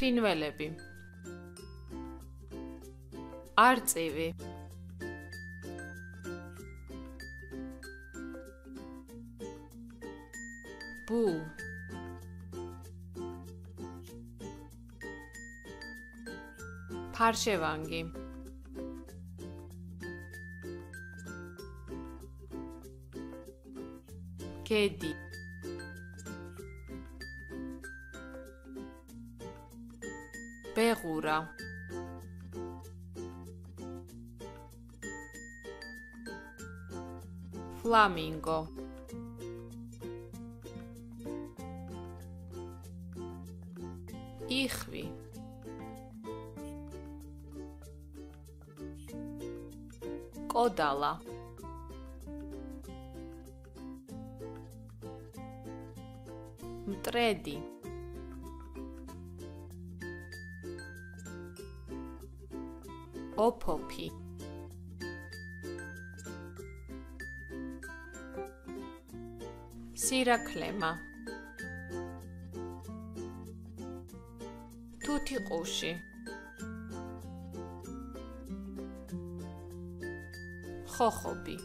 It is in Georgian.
ფრინველები. არწივი. ბუ. ფარშევანგი. კედი ბეღურა. ფლამინგო. იხვი. კოდალა. მტრედი ოფოფი. სირაქლემა. თუთიყუში. ხოხობი